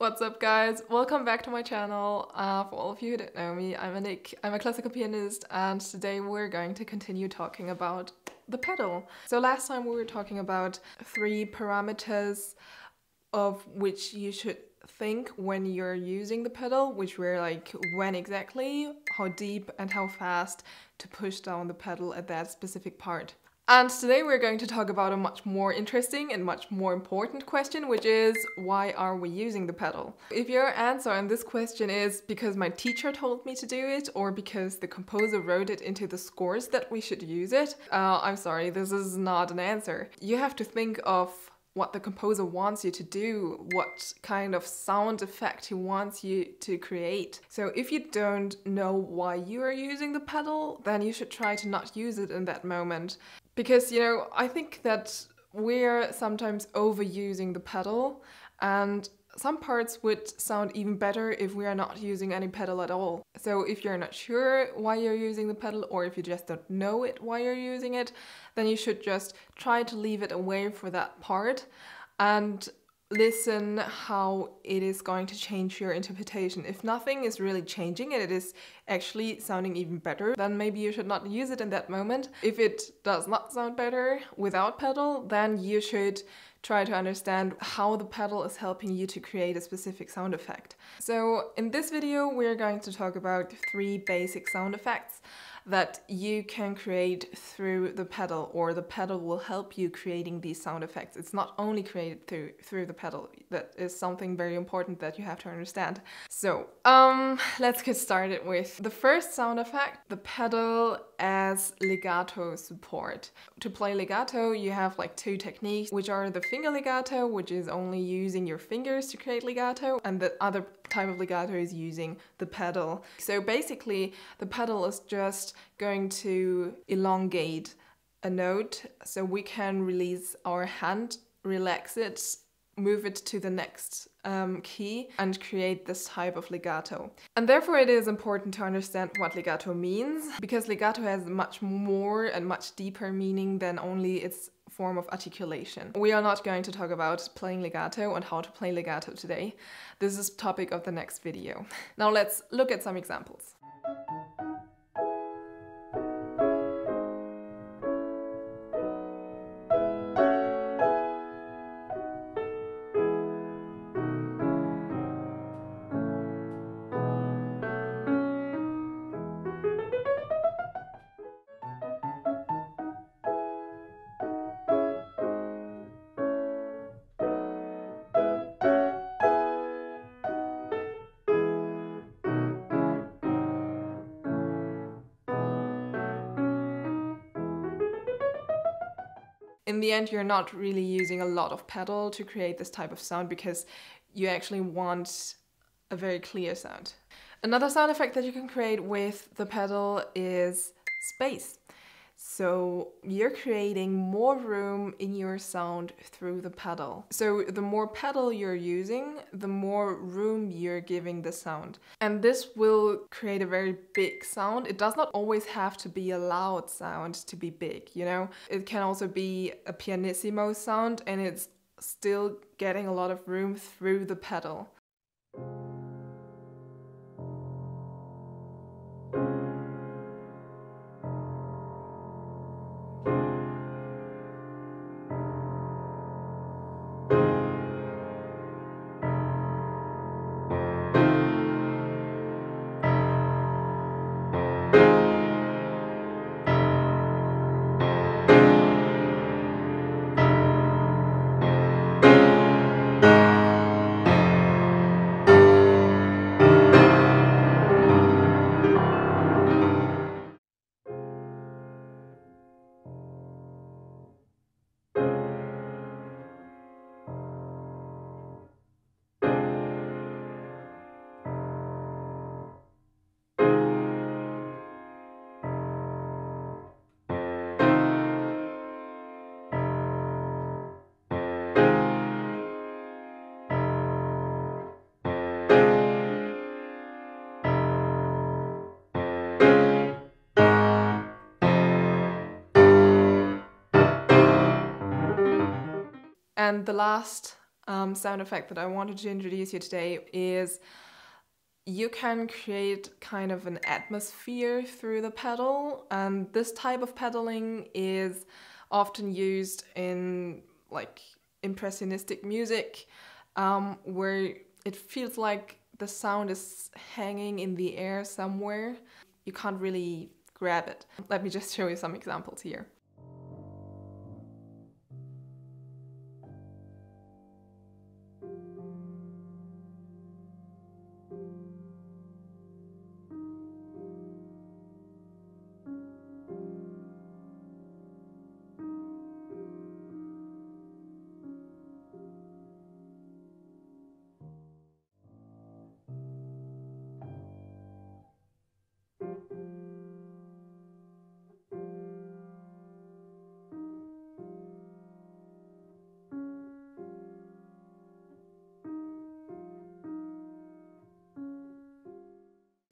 What's up guys? Welcome back to my channel. Uh, for all of you who don't know me, I'm Annique. I'm a classical pianist and today we're going to continue talking about the pedal. So last time we were talking about three parameters of which you should think when you're using the pedal, which were like when exactly, how deep and how fast to push down the pedal at that specific part. And today we're going to talk about a much more interesting and much more important question, which is why are we using the pedal? If your answer on this question is because my teacher told me to do it or because the composer wrote it into the scores that we should use it, uh, I'm sorry, this is not an answer. You have to think of what the composer wants you to do, what kind of sound effect he wants you to create. So if you don't know why you are using the pedal, then you should try to not use it in that moment. Because, you know, I think that we're sometimes overusing the pedal and some parts would sound even better if we are not using any pedal at all. So if you're not sure why you're using the pedal or if you just don't know it why you're using it, then you should just try to leave it away for that part and listen how it is going to change your interpretation. If nothing is really changing and it is actually sounding even better, then maybe you should not use it in that moment. If it does not sound better without pedal, then you should try to understand how the pedal is helping you to create a specific sound effect. So in this video, we're going to talk about three basic sound effects that you can create through the pedal or the pedal will help you creating these sound effects. It's not only created through through the pedal. That is something very important that you have to understand. So, um, let's get started with the first sound effect, the pedal as legato support. To play legato, you have like two techniques, which are the finger legato, which is only using your fingers to create legato, and the other type of legato is using the pedal. So basically, the pedal is just going to elongate a note so we can release our hand, relax it, move it to the next um, key and create this type of legato. And therefore it is important to understand what legato means because legato has much more and much deeper meaning than only its form of articulation. We are not going to talk about playing legato and how to play legato today. This is topic of the next video. Now let's look at some examples. In the end, you're not really using a lot of pedal to create this type of sound because you actually want a very clear sound. Another sound effect that you can create with the pedal is space. So you're creating more room in your sound through the pedal. So the more pedal you're using, the more room you're giving the sound. And this will create a very big sound. It does not always have to be a loud sound to be big, you know? It can also be a pianissimo sound and it's still getting a lot of room through the pedal. And the last um, sound effect that I wanted to introduce you today is you can create kind of an atmosphere through the pedal and this type of pedaling is often used in like impressionistic music um, where it feels like the sound is hanging in the air somewhere. You can't really grab it. Let me just show you some examples here.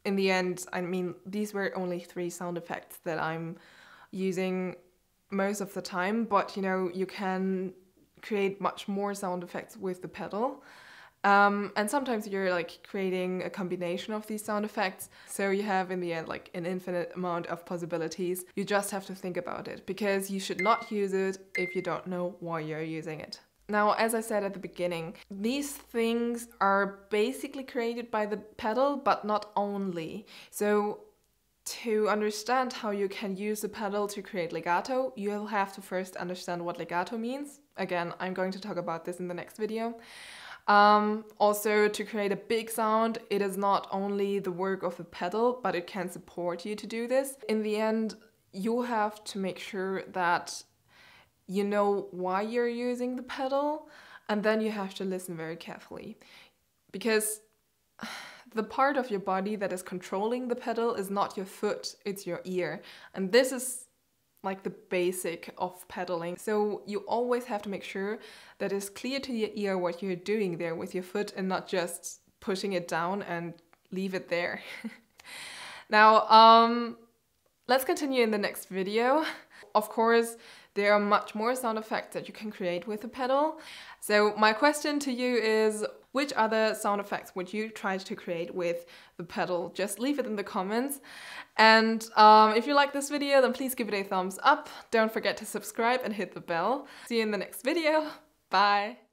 In the end, I mean, these were only three sound effects that I'm using most of the time, but you know, you can create much more sound effects with the pedal. Um, and sometimes you're like creating a combination of these sound effects. So you have in the end like an infinite amount of possibilities. You just have to think about it because you should not use it if you don't know why you're using it. Now, as I said at the beginning, these things are basically created by the pedal, but not only. So to understand how you can use the pedal to create legato, you'll have to first understand what legato means. Again, I'm going to talk about this in the next video. Um, also, to create a big sound, it is not only the work of the pedal, but it can support you to do this. In the end, you have to make sure that you know why you're using the pedal, and then you have to listen very carefully. Because the part of your body that is controlling the pedal is not your foot, it's your ear. And this is like the basic of pedaling. So you always have to make sure that it's clear to your ear what you're doing there with your foot and not just pushing it down and leave it there. now, um, let's continue in the next video. Of course, there are much more sound effects that you can create with a pedal. So my question to you is, which other sound effects would you try to create with the pedal? Just leave it in the comments. And um, if you like this video, then please give it a thumbs up. Don't forget to subscribe and hit the bell. See you in the next video. Bye.